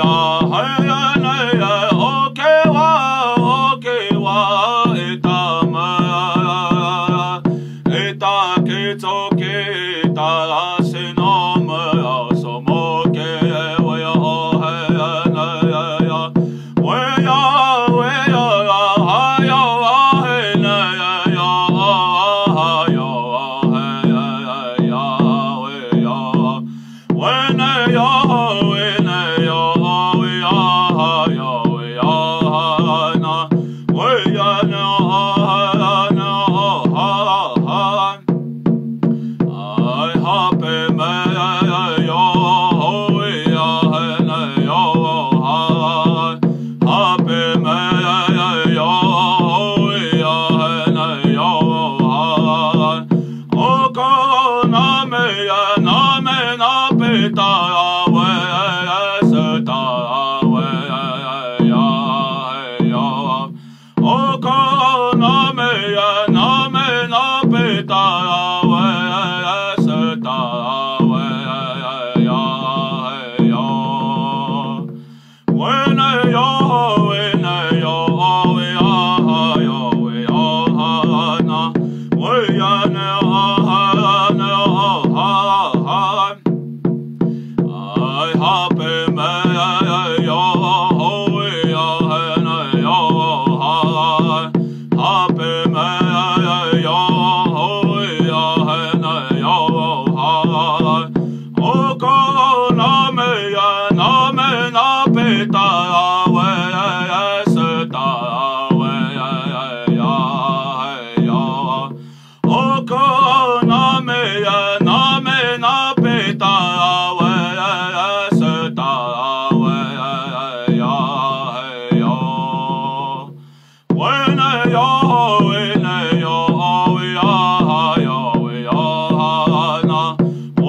Yahweh, Yahweh,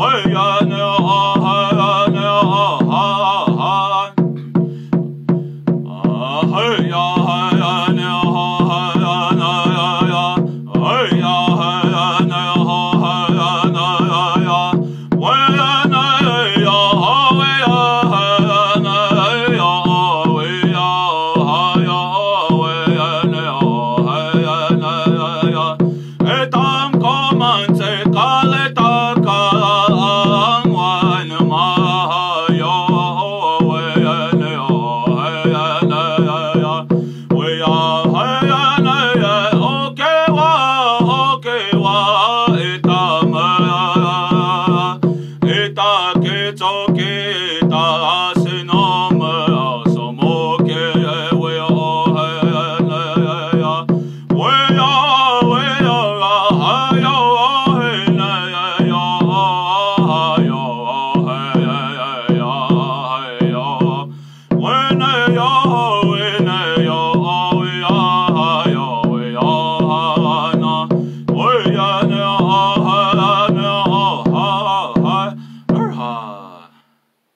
Yahweh,